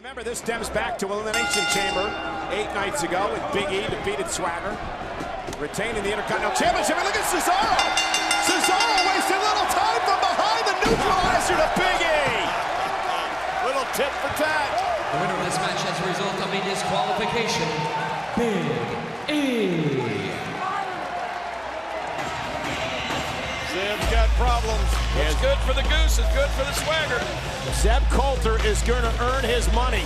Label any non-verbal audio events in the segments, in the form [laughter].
Remember, this stems back to Elimination Chamber eight nights ago when Big E defeated Swagger, retaining the Intercontinental Championship. And look at Cesaro! Cesaro wasted a little time from behind the neutralizer to Big E! Little tit for tat. The winner of this match as a result of a disqualification, Big E. Zeb's got problems. What's good for the goose is good for the swagger. Zeb Colter is going to earn his money.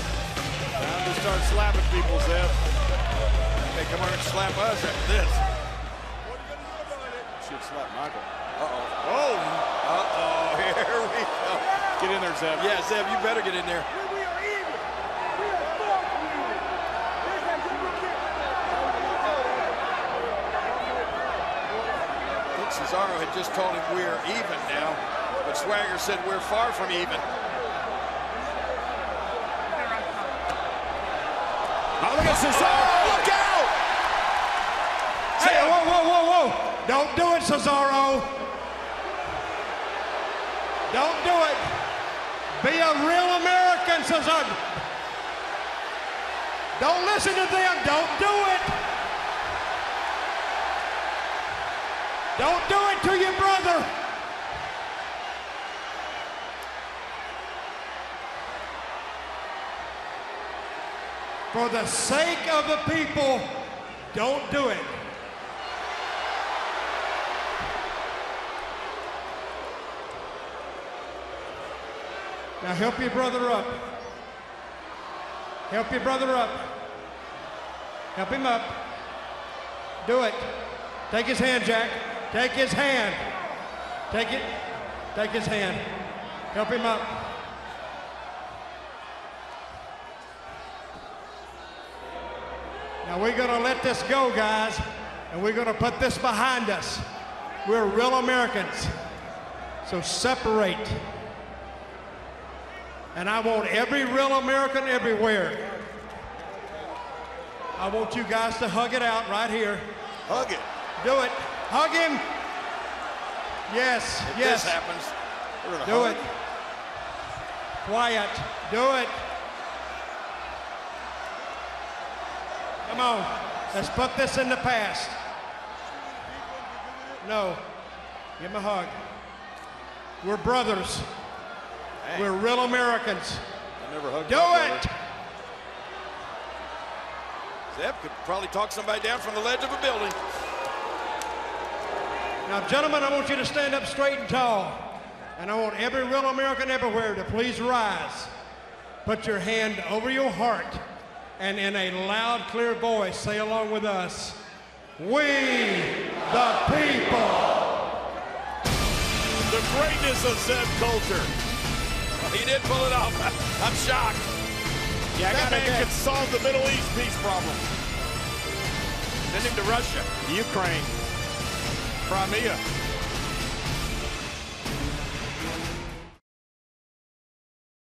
Time to start slapping people, Zeb. Hey, come on and slap us after this. Should slap Michael. Uh-oh. Oh! Uh-oh. [laughs] Here we go. Get in there, Zeb. Yeah, Zeb, you better get in there. Cesaro had just told him we're even now, but Swagger said we're far from even. Oh, look at Cesaro! Look out! Hey, whoa, whoa, whoa, whoa. Don't do it, Cesaro. Don't do it. Be a real American, Cesaro. Don't listen to them. Don't do it. Don't do it to your brother. For the sake of the people, don't do it. Now help your brother up. Help your brother up. Help him up. Do it. Take his hand, Jack. Take his hand. Take it. Take his hand. Help him up. Now we're going to let this go, guys, and we're going to put this behind us. We're real Americans. So separate. And I want every real American everywhere. I want you guys to hug it out right here. Hug it. Do it. Hug him. Yes, If yes. this happens, Do hug. it. Quiet. Do it. Come on. Let's put this in the past. No. Give him a hug. We're brothers. We're real Americans. I never hugged Do it. Zeb could probably talk somebody down from the ledge of a building. Now, gentlemen, I want you to stand up straight and tall. And I want every real American everywhere to please rise. Put your hand over your heart and in a loud, clear voice say along with us, We the people. The greatness of Zeb Colter. Oh, he did pull it off. [laughs] I'm shocked. Yeah, I that gotta man admit, could solve the Middle East peace problem. Send him to Russia, Ukraine. Crimea.